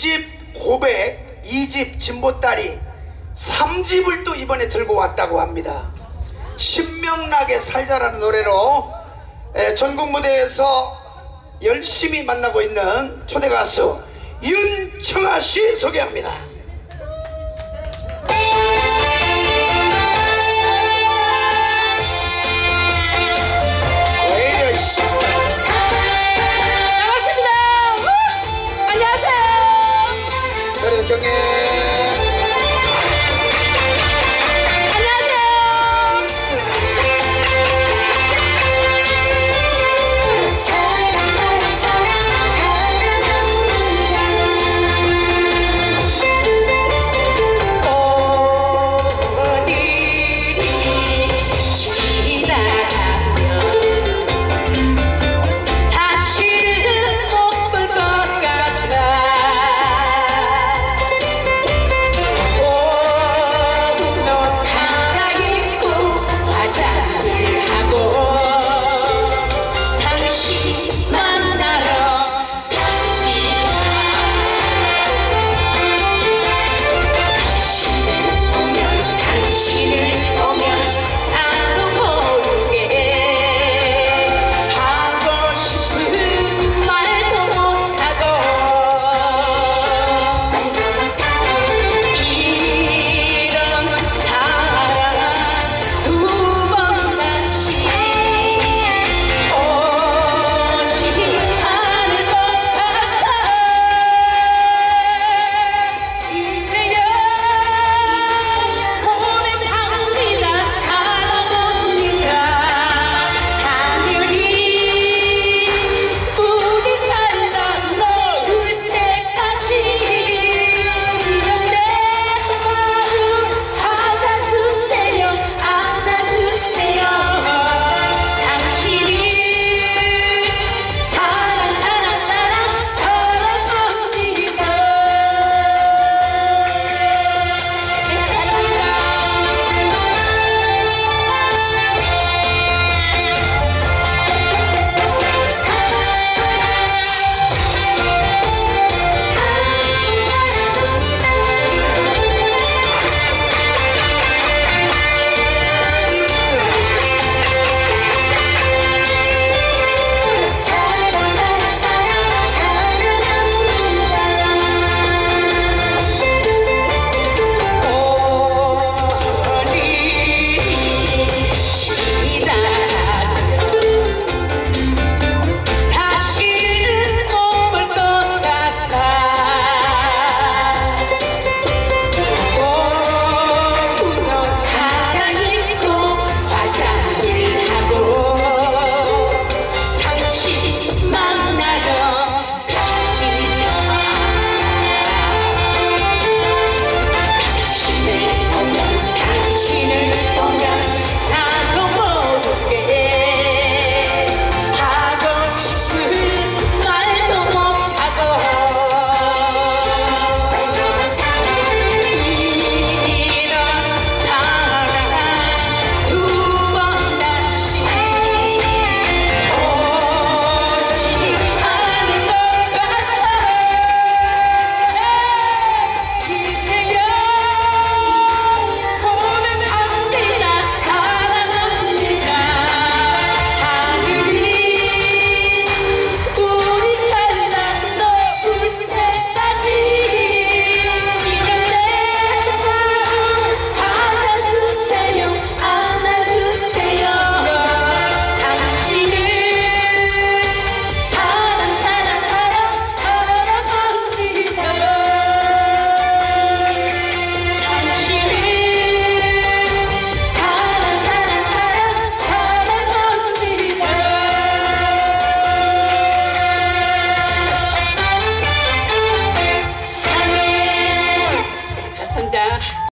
1집 고백, 2집 진보딸이 3집을 또 이번에 들고 왔다고 합니다. 신명나게 살자라는 노래로 전국 무대에서 열심히 만나고 있는 초대 가수 윤청아 씨 소개합니다.